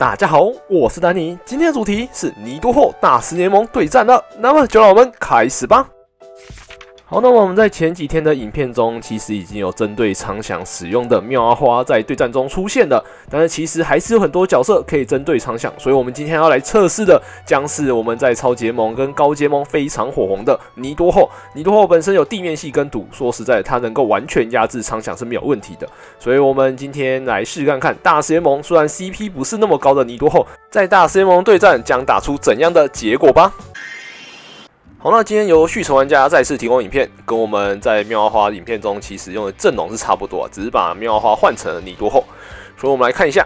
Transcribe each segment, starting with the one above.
大家好，我是丹尼。今天的主题是尼多后大师联盟对战了，那么就让我们开始吧。好，那么我们在前几天的影片中，其实已经有针对长响使用的妙阿花在对战中出现了，但是其实还是有很多角色可以针对长响，所以我们今天要来测试的将是我们在超结盟跟高结盟非常火红的尼多后。尼多后本身有地面系跟毒，说实在，它能够完全压制长响是没有问题的，所以我们今天来试看看大师联盟虽然 CP 不是那么高的尼多后，在大师联盟对战将打出怎样的结果吧。好，那今天由续成玩家再次提供影片，跟我们在妙花影片中其实用的阵容是差不多，只是把妙花换成了尼多后，所以我们来看一下。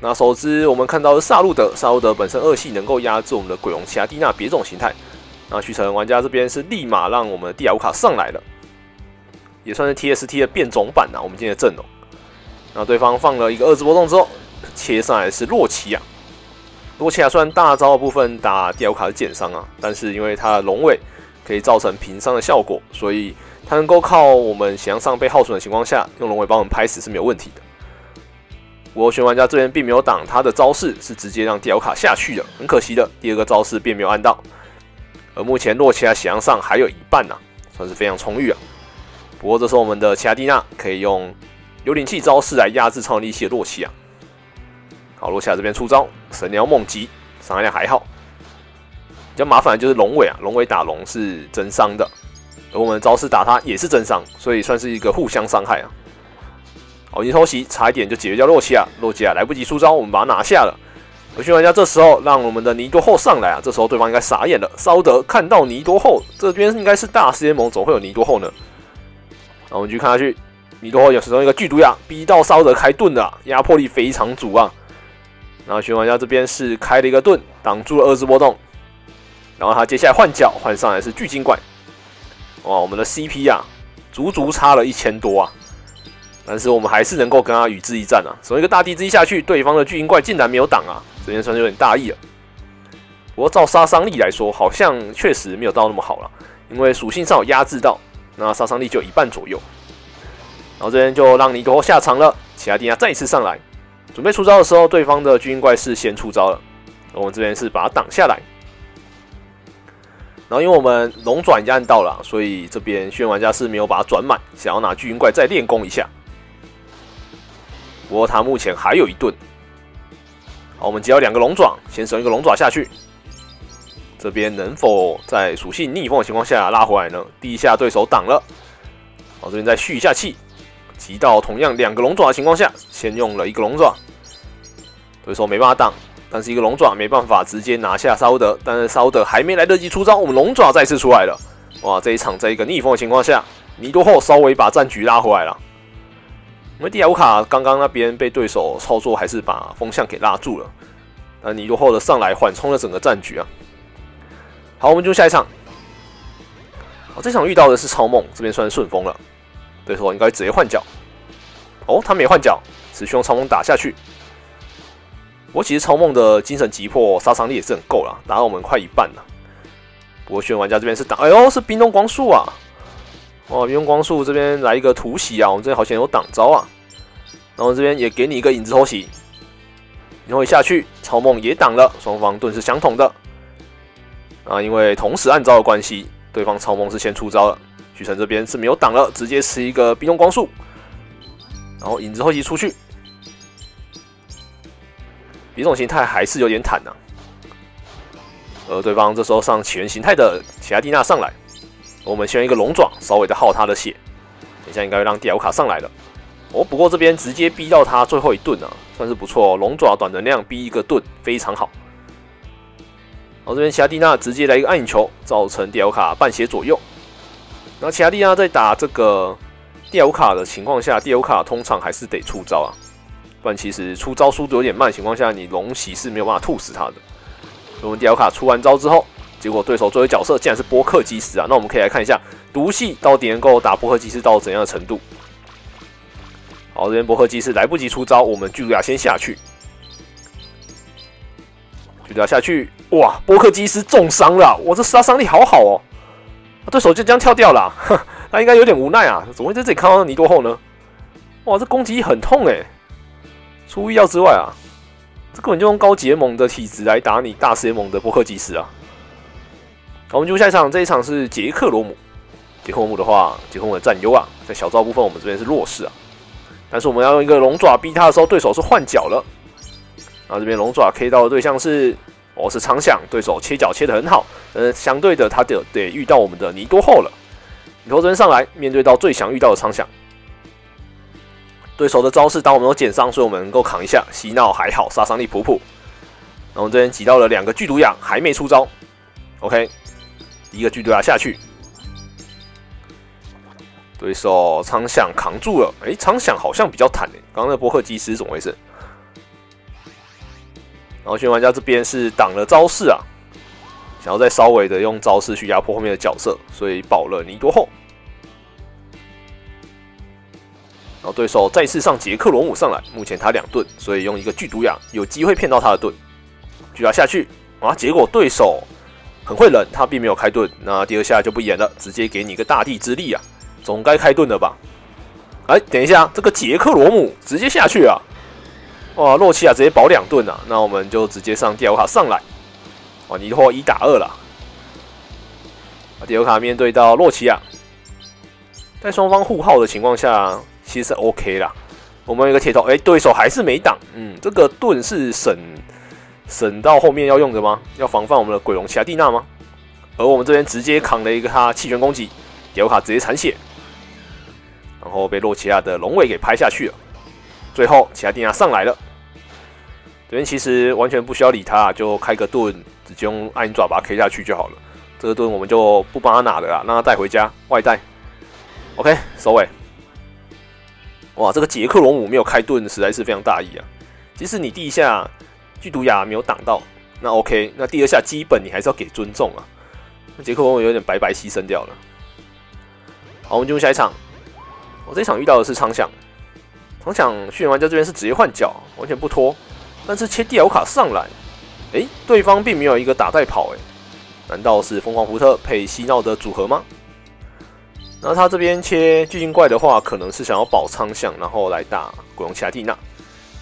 那首支我们看到是萨路德，萨路德本身二系能够压制我们的鬼龙奇亚蒂娜别种形态。那续成玩家这边是立马让我们的蒂亚乌卡上来了，也算是 TST 的变种版呐。我们今天的阵容，那对方放了一个二之波动之后，切上来是洛奇亚。洛奇亚虽然大招的部分打迪奥卡是减伤啊，但是因为它的龙尾可以造成平伤的效果，所以它能够靠我们血量上被耗损的情况下，用龙尾把我们拍死是没有问题的。我选玩家这边并没有挡他的招式，是直接让迪奥卡下去的，很可惜的，第二个招式并没有按到。而目前洛奇亚血量上还有一半呐，算是非常充裕啊。不过这时候我们的奇亚蒂娜可以用幽灵气招式来压制超能力系的洛奇亚。好，洛奇亚这边出招，神鸟猛击，伤害量还好。比较麻烦的就是龙尾啊，龙尾打龙是增伤的，而我们的招式打他也是增伤，所以算是一个互相伤害啊。好，一偷袭，差一点就解决掉洛奇亚，洛奇亚来不及出招，我们把他拿下了。有些玩家这时候让我们的尼多后上来啊，这时候对方应该傻眼了。骚德看到尼多后，这边应该是大师联盟，总会有尼多后呢。那我们继续看下去，尼多后有使用一个剧毒牙，逼到骚德开盾的，压迫力非常足啊。然后，选玩家这边是开了一个盾，挡住了二次波动。然后他接下来换角，换上来是巨鲸怪。哇，我们的 CP 啊，足足差了一千多啊！但是我们还是能够跟他与之一战啊！从一个大地之一下去，对方的巨鲸怪竟然没有挡啊！这边算是有点大意了。不过照杀伤力来说，好像确实没有到那么好了，因为属性上有压制到，那杀伤力就一半左右。然后这边就让尼多下场了，其他地亚再一次上来。准备出招的时候，对方的巨鹰怪是先出招了，我们这边是把它挡下来。然后因为我们龙转已经按到了，所以这边炫玩家是没有把它转满，想要拿巨鹰怪再练功一下。不过他目前还有一盾。好，我们只要两个龙爪，先使用一个龙爪下去。这边能否在属性逆风的情况下拉回来呢？第一下对手挡了，好，这边再蓄一下气。集到同样两个龙爪的情况下，先用了一个龙爪，对手没办法挡，但是一个龙爪没办法直接拿下沙乌德。但是沙乌德还没来得及出招，我们龙爪再次出来了。哇，这一场在一个逆风的情况下，尼多后稍微把战局拉回来了。因为迪亚乌卡刚刚那边被对手操作，还是把风向给拉住了。那尼多后的上来缓冲了整个战局啊。好，我们就下一场。好，这场遇到的是超梦，这边算是顺风了。这时候应该直接换角，哦，他没换角，只需用超梦打下去。不过其实超梦的精神急迫杀伤力也是很够了，打到我们快一半了。不过炫玩家这边是打，哎呦，是冰冻光束啊！哦，冰冻光束这边来一个突袭啊，我们这边好像有挡招啊。然后这边也给你一个影子偷袭，然后一下去，超梦也挡了，双方盾是相同的。啊，因为同时按招的关系，对方超梦是先出招了。巨神这边是没有挡了，直接吃一个冰冻光束，然后影子后期出去。别种形态还是有点坦呐，而对方这时候上起源形态的奇亚蒂娜上来，我们先用一个龙爪，稍微的耗他的血。等下应该会让迪奥卡上来了。哦，不过这边直接逼到他最后一盾啊，算是不错。龙爪短能量逼一个盾，非常好。然后这边奇亚蒂娜直接来一个暗影球，造成迪奥卡半血左右。那其他地亚在打这个蒂欧卡的情况下，蒂欧卡通常还是得出招啊，不然其实出招速度有点慢的情况下，你龙袭是没有办法吐死他的。我们蒂欧卡出完招之后，结果对手作为角色竟然是波克基斯啊，那我们可以来看一下毒系到底能够打波克基斯到怎样的程度。好，这边波克基斯来不及出招，我们巨毒牙先下去，巨毒牙下去，哇，波克基斯重伤了，我这杀伤力好好哦。对手就这样跳掉了，他应该有点无奈啊！怎么会在这里看到尼多后呢？哇，这攻击很痛哎，出乎意料之外啊！这根本就用高结盟的体质来打你大师盟的波克吉斯啊！好，我们就下一场，这一场是杰克罗姆。杰克罗姆的话，杰克罗姆的占优啊，在小招部分我们这边是弱势啊。但是我们要用一个龙爪逼他的时候，对手是换脚了。然后这边龙爪 K 到的对象是，哦是长响，对手切角切的很好。呃，相对的他得得遇到我们的尼多后了。尼多这边上来，面对到最想遇到的长响。对手的招式，当我们有减伤，所以我们能够扛一下。洗脑还好，杀伤力普普。然后这边挤到了两个剧毒牙，还没出招。OK，一个剧毒牙下去，对手苍响扛住了。哎，苍响好像比较坦诶。刚刚那波克基斯怎么回事？然后新玩家这边是挡了招式啊，想要再稍微的用招式去压迫后面的角色，所以保了尼多后。然后对手再次上杰克罗姆上来，目前他两盾，所以用一个剧毒牙有机会骗到他的盾，巨牙下去啊！结果对手很会忍，他并没有开盾，那第二下就不演了，直接给你一个大地之力啊，总该开盾了吧？哎，等一下，这个杰克罗姆直接下去啊！哇，洛奇亚直接保两盾啊！那我们就直接上迪欧卡上来，哇，你的话一打二了，啊，第二卡面对到洛奇亚，在双方互耗的情况下。其实 OK 啦，我们有个铁头，哎，对手还是没挡，嗯，这个盾是省省到后面要用的吗？要防范我们的鬼龙奇亚蒂娜吗？而我们这边直接扛了一个他气拳攻击，迪欧卡直接残血，然后被洛奇亚的龙尾给拍下去了。最后奇亚蒂娜上来了，这边其实完全不需要理他，就开个盾，直接用暗影爪把他 K 下去就好了。这个盾我们就不帮他拿了啦，让他带回家外带。OK，收尾。哇，这个杰克罗姆没有开盾，实在是非常大意啊！即使你第一下剧毒牙没有挡到，那 OK，那第二下基本你还是要给尊重啊。那杰克罗姆有点白白牺牲掉了。好，我们进入下一场。我这场遇到的是苍响，长响训练玩家这边是直接换脚，完全不拖，但是切地奥卡上来，诶，对方并没有一个打带跑，诶，难道是疯狂福特配嬉闹的组合吗？那他这边切巨型怪的话，可能是想要保苍响，然后来打鬼龙奇亚蒂娜。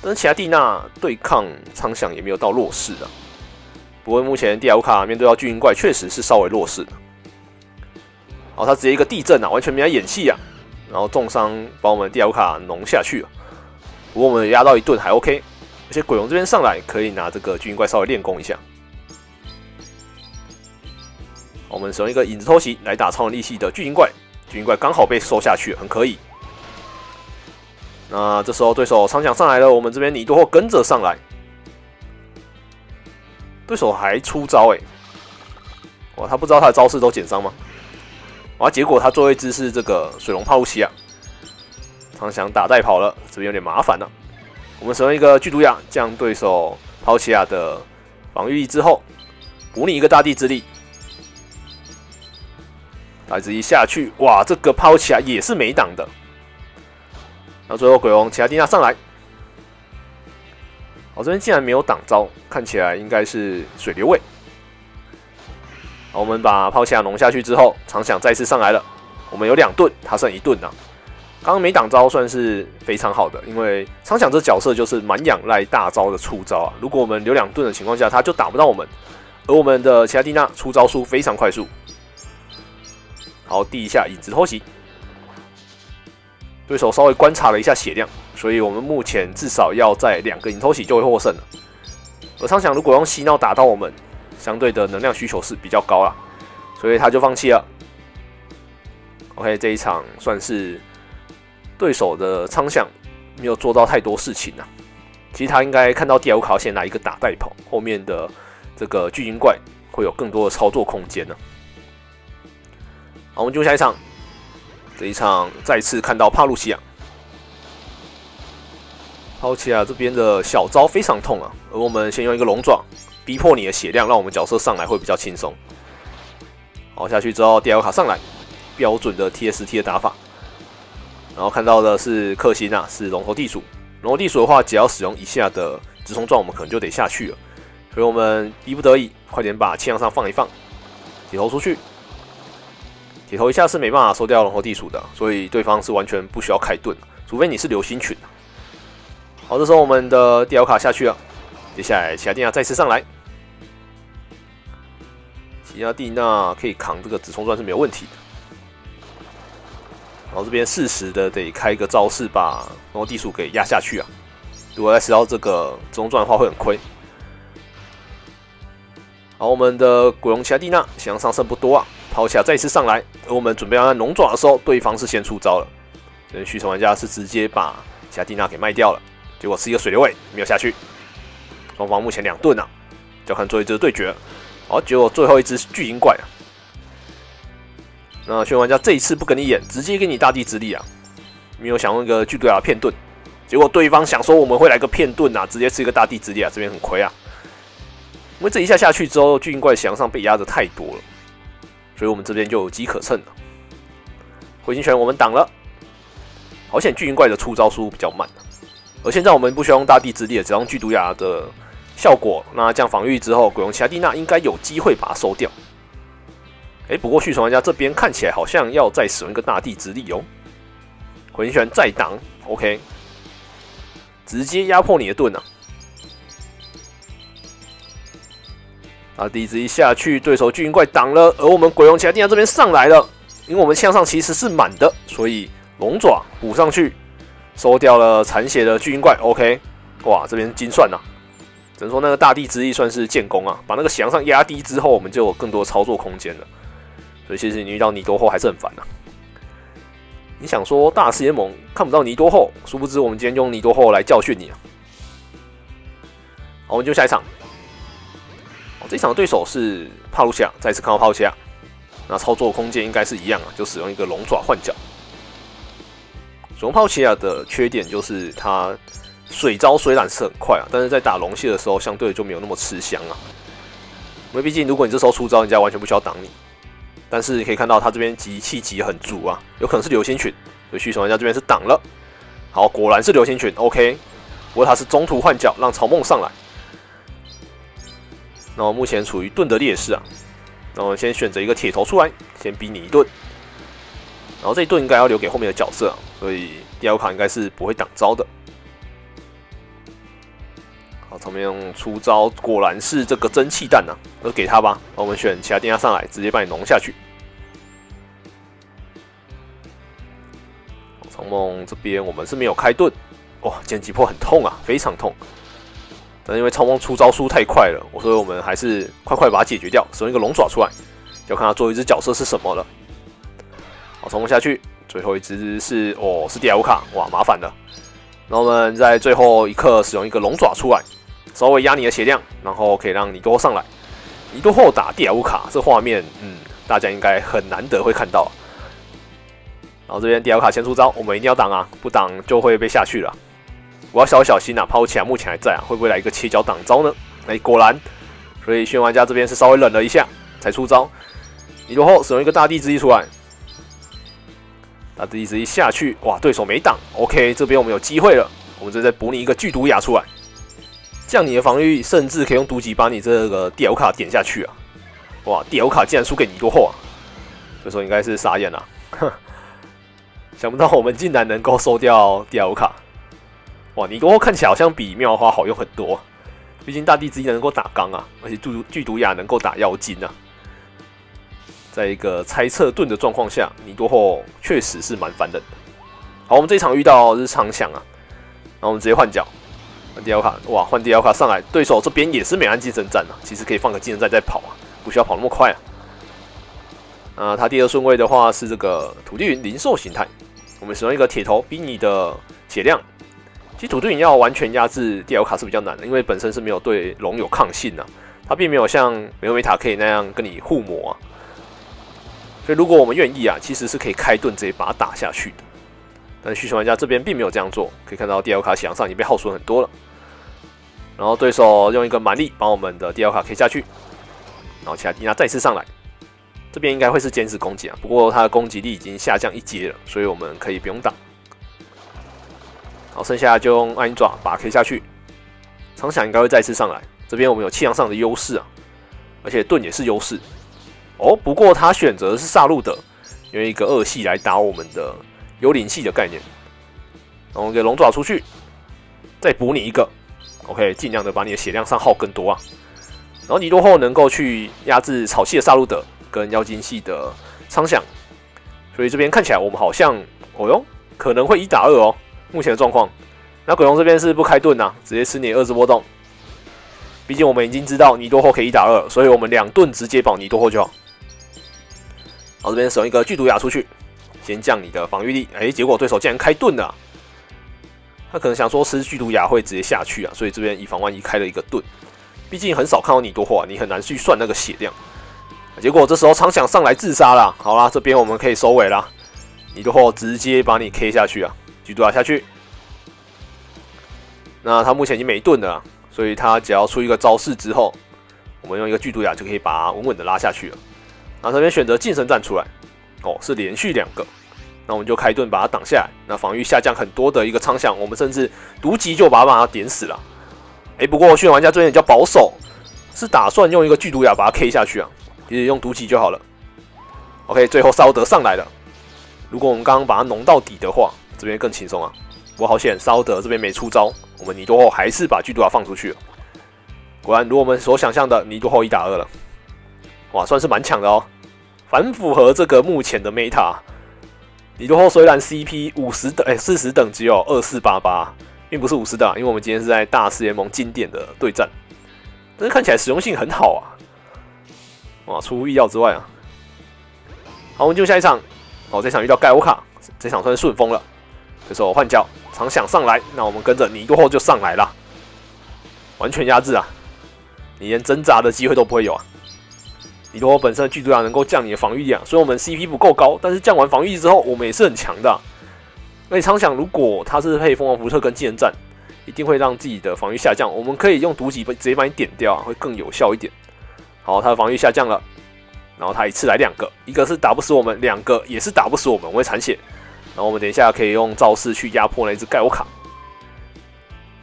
但是奇亚蒂娜对抗苍响也没有到弱势啊。不过目前第二卡面对到巨型怪，确实是稍微弱势的。好，他直接一个地震啊，完全没来演戏啊，然后重伤把我们第二卡弄下去了。不过我们压到一顿还 OK，而且鬼龙这边上来可以拿这个巨型怪稍微练功一下。我们使用一个影子偷袭来打超能力系的巨型怪。巨鹰怪刚好被收下去，很可以。那这时候对手长响上来了，我们这边尼多后跟着上来，对手还出招哎！哇，他不知道他的招式都减伤吗？哇，结果他最后一只是这个水龙泡奇亚，长响打带跑了，这边有点麻烦了。我们使用一个剧毒牙降对手抛奇亚的防御力之后，补你一个大地之力。来子一下去，哇，这个抛起亚也是没挡的。然后最后鬼王奇亚蒂娜上来，我这边竟然没有挡招，看起来应该是水流位。我们把抛起来龙下去之后，长响再次上来了。我们有两盾，他剩一盾啊。刚刚没挡招算是非常好的，因为长响这角色就是蛮仰赖大招的出招啊。如果我们留两盾的情况下，他就打不到我们。而我们的其他蒂娜出招速非常快速。好，第一下影子偷袭，对手稍微观察了一下血量，所以我们目前至少要在两个影偷袭就会获胜了。而苍响如果用洗脑打到我们，相对的能量需求是比较高啦，所以他就放弃了。OK，这一场算是对手的苍响没有做到太多事情啊。其实他应该看到第二卡先拿一个打带跑，后面的这个巨鹰怪会有更多的操作空间呢。好，我们进入下一场。这一场再次看到帕路西亚，帕路西亚这边的小招非常痛啊，而我们先用一个龙爪逼迫你的血量，让我们角色上来会比较轻松。好，下去之后第二卡上来，标准的 TST 的打法。然后看到的是克星啊，是龙头地鼠。龙头地鼠的话，只要使用一下的直冲撞，我们可能就得下去了。所以我们逼不得已，快点把气量上放一放，铁头出去。铁头一下是没办法收掉龙头地鼠的，所以对方是完全不需要开盾，除非你是流星群。好，这时候我们的第二卡下去了，接下来奇亚蒂娜再次上来，奇亚蒂娜可以扛这个直冲钻是没有问题的。然后这边适时的得开一个招式把然后地鼠给压下去啊！如果再吃到这个直冲钻的话会很亏。好，我们的鬼龙奇亚蒂娜想要上升不多啊，抛起来再一次上来。而我们准备要按龙爪的时候，对方是先出招了。这续成玩家是直接把奇亚蒂娜给卖掉了，结果是一个水流位没有下去。双方目前两盾啊，就看最后一只对决。好，结果最后一只巨鹰怪啊。那炫玩家这一次不跟你演，直接给你大地之力啊！没有想用一个巨毒牙骗盾，结果对方想说我们会来个骗盾啊，直接吃一个大地之力啊，这边很亏啊。因为这一下下去之后，巨鹰怪墙上被压的太多了，所以我们这边就有机可乘了。回形拳我们挡了，好险巨鹰怪的出招速度比较慢。而现在我们不需要用大地之力，只用巨毒牙的效果，那降防御之后，鬼龙奇亚蒂娜应该有机会把它收掉。哎，不过续传玩家这边看起来好像要再使用一个大地之力哦。回形拳再挡，OK，直接压迫你的盾啊！啊，第一只一下去，对手巨鹰怪挡了，而我们鬼龙奇亚蒂娜这边上来了，因为我们向上其实是满的，所以龙爪补上去，收掉了残血的巨鹰怪。OK，哇，这边精算呐，只能说那个大地之力算是建功啊，把那个翔上压低之后，我们就有更多操作空间了。所以其实你遇到尼多后还是很烦呐。你想说大师联盟看不到尼多后，殊不知我们今天用尼多后来教训你啊。好，我们就下一场。这场的对手是帕鲁西亚，再次看到帕鲁西亚，那操作空间应该是一样啊，就使用一个龙爪换脚。使用帕鲁西亚的缺点就是它水招虽然是很快啊，但是在打龙蟹的时候相对就没有那么吃香啊。因为毕竟如果你这时候出招，人家完全不需要挡你。但是可以看到他这边集气集很足啊，有可能是流星群，所以虚手玩家这边是挡了。好，果然是流星群，OK。不过他是中途换脚，让曹梦上来。那我目前处于盾的劣势啊，那我先选择一个铁头出来，先逼你一盾。然后这一盾应该要留给后面的角色啊，所以第二卡应该是不会挡招的。好，曹梦出招，果然是这个蒸汽弹呐，都给他吧。那我们选其他电压上来，直接把你农下去。曹梦这边我们是没有开盾，哇，剑击破很痛啊，非常痛。但因为超梦出招速太快了，所以我们还是快快把它解决掉，使用一个龙爪出来，要看他做一只角色是什么了。好，冲下去，最后一只是哦，是第五卡，哇，麻烦了。那我们在最后一刻使用一个龙爪出来，稍微压你的血量，然后可以让你多上来。你多后打第五卡，这画面，嗯，大家应该很难得会看到。然后这边第五卡先出招，我们一定要挡啊，不挡就会被下去了。我要小小心啊！抛起来，目前还在啊，会不会来一个切角挡招呢？哎，果然，所以炫玩家这边是稍微冷了一下才出招。你落后使用一个大地之一出来，大地之一下去，哇，对手没挡，OK，这边我们有机会了，我们这再补你一个剧毒牙出来，这样你的防御，甚至可以用毒击把你这个 D L 卡点下去啊！哇，D L 卡竟然输给你多后啊！这时候应该是傻眼了，哼，想不到我们竟然能够收掉 D L 卡。哇，尼多看起来好像比妙花好用很多，毕竟大地之一能够打钢啊，而且剧毒剧毒牙能够打妖精啊。在一个猜测盾的状况下，尼多后确实是蛮烦的。好，我们这一场遇到日常响啊，那我们直接换角，换第二卡，哇，换第二卡上来，对手这边也是美安技能战啊，其实可以放个技能战再跑啊，不需要跑那么快啊。啊，他第二顺位的话是这个土地云灵兽形态，我们使用一个铁头逼你的血量。其实土地云要完全压制第二卡是比较难的，因为本身是没有对龙有抗性的，它并没有像美欧美塔可以那样跟你互磨啊。所以如果我们愿意啊，其实是可以开盾直接把它打下去的。但是需求玩家这边并没有这样做，可以看到第二卡血量上已经被耗损很多了。然后对手用一个蛮力把我们的第二卡 K 下去，然后其他迪娜再次上来，这边应该会是坚持攻击啊，不过他的攻击力已经下降一阶了，所以我们可以不用挡。好，剩下就用暗影爪把 K 下去，长响应该会再次上来。这边我们有气量上的优势啊，而且盾也是优势。哦，不过他选择的是萨路德，用一个二系来打我们的幽灵系的概念。然后给龙爪出去，再补你一个。OK，尽量的把你的血量上耗更多啊。然后尼多后能够去压制草系的萨路德跟妖精系的苍响，所以这边看起来我们好像，哦哟，可能会一打二哦。目前的状况，那鬼龙这边是不开盾呐，直接吃你二次波动。毕竟我们已经知道尼多后可以一打二，所以我们两盾直接保尼多后就好。好，这边使用一个剧毒牙出去，先降你的防御力。哎，结果对手竟然开盾了，他可能想说吃剧毒牙会直接下去啊，所以这边以防万一开了一个盾。毕竟很少看到你多话，你很难去算那个血量。结果这时候苍响上来自杀了。好啦，这边我们可以收尾了。你的话直接把你 K 下去啊，剧毒牙下去。那他目前已经没盾了，所以他只要出一个招式之后，我们用一个剧毒牙就可以把稳稳的拉下去了。那这边选择近身战出来，哦，是连续两个，那我们就开盾把它挡下来。那防御下降很多的一个苍响，我们甚至毒击就把它把它点死了。哎，不过训练玩家这边比较保守，是打算用一个剧毒牙把它 K 下去啊，其实用毒击就好了。OK，最后沙德上来了。如果我们刚刚把它弄到底的话，这边更轻松啊。不过好险，沙德这边没出招，我们尼多后还是把剧毒牙放出去了。果然如我们所想象的，尼多后一打二了。哇，算是蛮强的哦，反符合这个目前的 meta。你多后虽然 CP 五十等，哎，四十等只有二四八八，并不是五十等，因为我们今天是在大师联盟经典的对战，但是看起来实用性很好啊，哇，出乎意料之外啊。好，我们进入下一场，哦，这场遇到盖欧卡，这场算是顺风了。这时候换角，长想上来，那我们跟着尼多后就上来了，完全压制啊，你连挣扎的机会都不会有啊。你如果本身的剧毒牙能够降你的防御力啊，所以我们 CP 不够高，但是降完防御力之后，我们也是很强的。而且常想，如果他是配凤凰福特跟技能战，一定会让自己的防御下降。我们可以用毒击直接把你点掉，会更有效一点。好，他的防御下降了，然后他一次来两个，一个是打不死我们，两个也是打不死我们，我会残血。然后我们等一下可以用招式去压迫那只盖欧卡。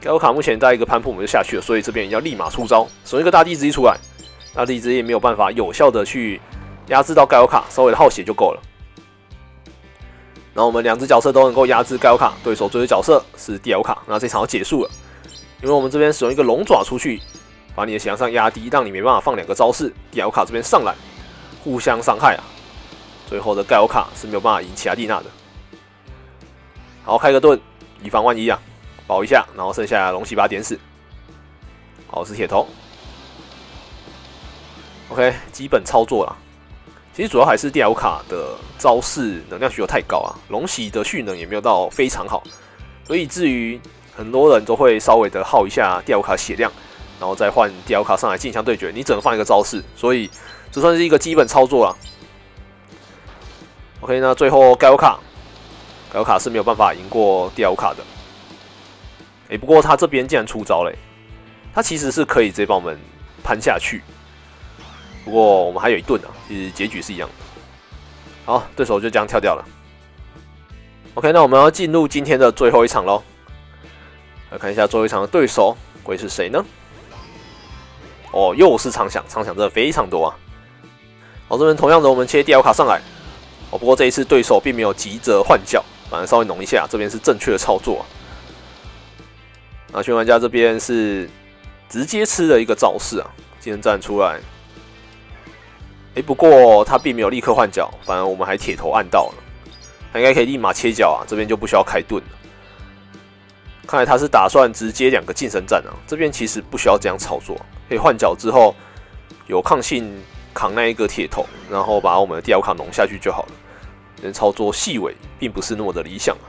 盖欧卡目前在一个攀扑，我们就下去了，所以这边要立马出招，使用一个大地之一出来。那一直也没有办法有效的去压制到盖欧卡，稍微的耗血就够了。然后我们两只角色都能够压制盖欧卡，对手最后角色是迪欧卡，那这场要结束了。因为我们这边使用一个龙爪出去，把你的血量上压低，让你没办法放两个招式。迪欧卡这边上来，互相伤害啊。最后的盖欧卡是没有办法赢其他蒂娜的。好，开个盾，以防万一啊，保一下，然后剩下龙息把它点死。好，是铁头。OK，基本操作啦。其实主要还是电奥卡的招式能量需求太高啊，龙息的蓄能也没有到非常好，所以至于很多人都会稍微的耗一下电奥卡血量，然后再换电奥卡上来镜像对决。你只能放一个招式，所以这算是一个基本操作啦。OK，那最后盖欧卡，盖欧卡是没有办法赢过电奥卡的。哎，不过他这边竟然出招嘞，他其实是可以直接把我们攀下去。不过我们还有一盾啊，其实结局是一样的。好，对手就这样跳掉了。OK，那我们要进入今天的最后一场喽。来看一下最后一场的对手会是谁呢？哦，又是长响，长响真的非常多啊。好，这边同样的，我们切第二卡上来。哦，不过这一次对手并没有急着换角，反而稍微浓一下，这边是正确的操作啊。那全玩家这边是直接吃了一个招式啊，技能站出来。哎，不过他并没有立刻换脚，反而我们还铁头按到了，他应该可以立马切脚啊，这边就不需要开盾了。看来他是打算直接两个近身战啊，这边其实不需要这样操作，可以换脚之后有抗性扛那一个铁头，然后把我们的第二卡弄下去就好了。人操作细微，并不是那么的理想啊。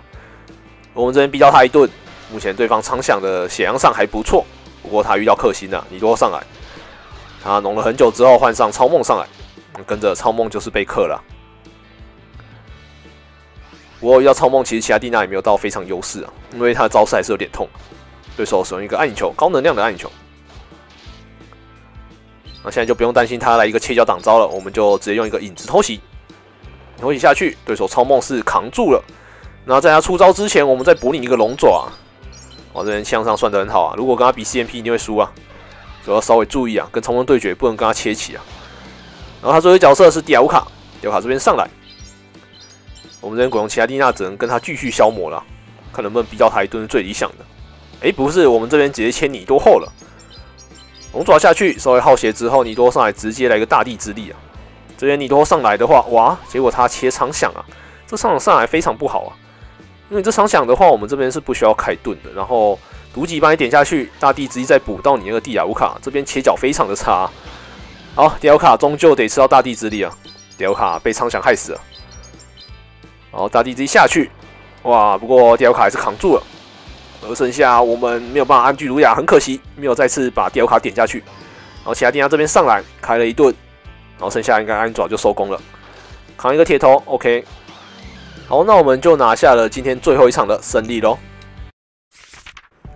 我们这边逼到他一顿，目前对方苍响的血量上还不错，不过他遇到克星了，你多上来，他弄了很久之后换上超梦上来。跟着超梦就是被克了。不过遇到超梦，其实其他蒂娜也没有到非常优势啊，因为他的招式还是有点痛。对手使用一个暗影球，高能量的暗影球。那现在就不用担心他来一个切角挡招了，我们就直接用一个影子偷袭，偷袭下去。对手超梦是扛住了。那在他出招之前，我们再补你一个龙爪。哇，这边向上算得很好啊！如果跟他比 CMP，一定会输啊。所以要稍微注意啊，跟超梦对决不能跟他切起啊。然后他作为角色是迪亚乌卡，迪亚乌卡这边上来，我们这边鬼龙奇亚蒂娜只能跟他继续消磨了，看能不能逼到他一顿是最理想的。哎，不是，我们这边直接切尼多后了。龙爪下去，稍微耗血之后，尼多上来直接来个大地之力啊！这边尼多上来的话，哇，结果他切长响啊，这上场上来非常不好啊！因为这长响的话，我们这边是不需要开盾的，然后毒戟帮你点下去，大地之力再补到你那个蒂亚乌卡，这边切角非常的差。好，迪奥卡终究得吃到大地之力啊！迪奥卡被苍响害死了。好，大地之力下去，哇！不过迪奥卡还是扛住了。而剩下我们没有办法安居儒雅，很可惜没有再次把迪奥卡点下去。然后其他店家这边上来开了一顿，然后剩下应该安爪就收工了，扛一个铁头，OK。好，那我们就拿下了今天最后一场的胜利喽。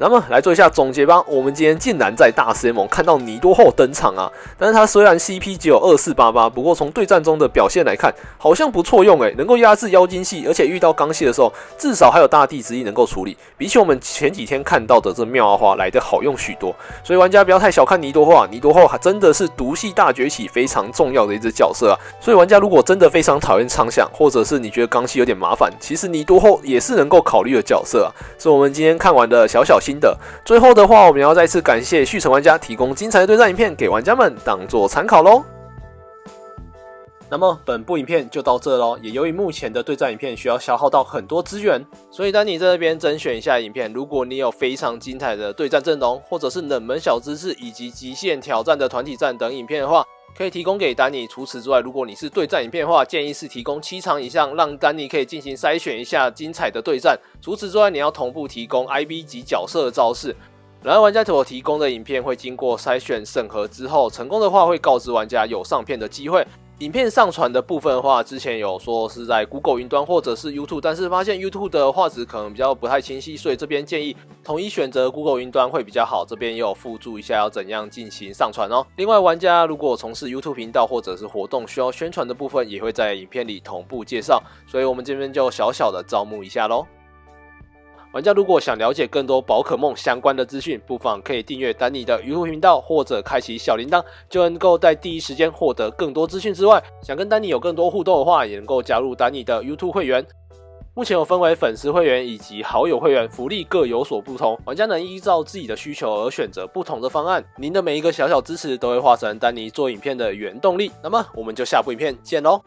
那么来做一下总结吧。我们今天竟然在大师联盟看到尼多后登场啊！但是他虽然 CP 只有二四八八，不过从对战中的表现来看，好像不错用诶，能够压制妖精系，而且遇到刚系的时候，至少还有大地之力能够处理，比起我们前几天看到的这妙阿花来的好用许多。所以玩家不要太小看尼多后啊，尼多后还真的是毒系大崛起非常重要的一只角色啊！所以玩家如果真的非常讨厌苍响，或者是你觉得刚系有点麻烦，其实尼多后也是能够考虑的角色啊！是我们今天看完的小小心的。最后的话，我们要再次感谢续成玩家提供精彩的对战影片给玩家们当做参考喽。那么本部影片就到这喽。也由于目前的对战影片需要消耗到很多资源，所以当你这边甄选一下影片，如果你有非常精彩的对战阵容，或者是冷门小知识以及极限挑战的团体战等影片的话，可以提供给丹尼。除此之外，如果你是对战影片的话，建议是提供七场以上，让丹尼可以进行筛选一下精彩的对战。除此之外，你要同步提供 IB 级角色的招式。然而玩家所提供的影片会经过筛选审核之后，成功的话会告知玩家有上片的机会。影片上传的部分的话，之前有说是在 Google 云端或者是 YouTube，但是发现 YouTube 的画质可能比较不太清晰，所以这边建议统一选择 Google 云端会比较好。这边也有附注一下要怎样进行上传哦。另外，玩家如果从事 YouTube 频道或者是活动需要宣传的部分，也会在影片里同步介绍。所以我们这边就小小的招募一下喽。玩家如果想了解更多宝可梦相关的资讯，不妨可以订阅丹尼的 YouTube 频道，或者开启小铃铛，就能够在第一时间获得更多资讯。之外，想跟丹尼有更多互动的话，也能够加入丹尼的 YouTube 会员。目前有分为粉丝会员以及好友会员，福利各有所不同，玩家能依照自己的需求而选择不同的方案。您的每一个小小支持，都会化成丹尼做影片的原动力。那么，我们就下部影片见喽！